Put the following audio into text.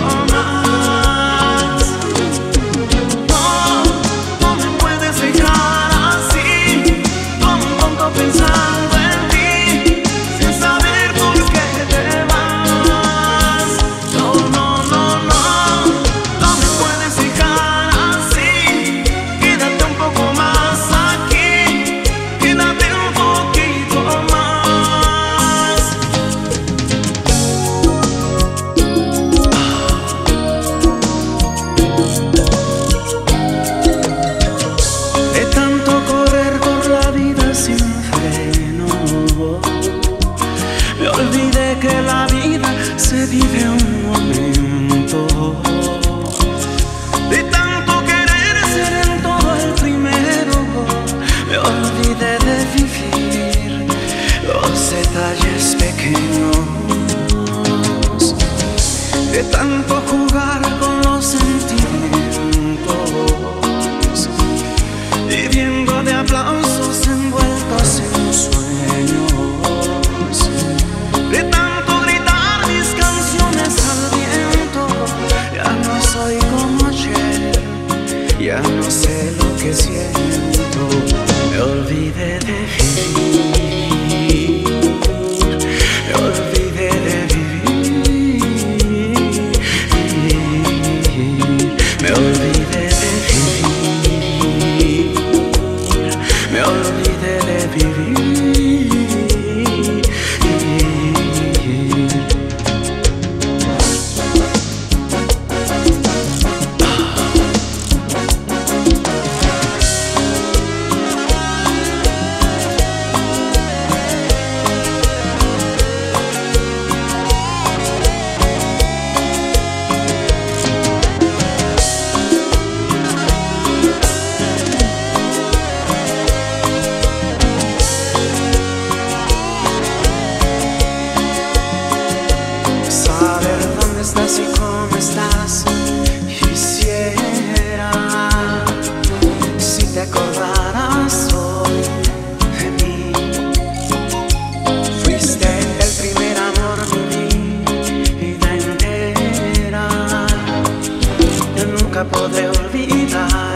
woman. Ya no sé lo que siento, me olvidé de vivir. worry now.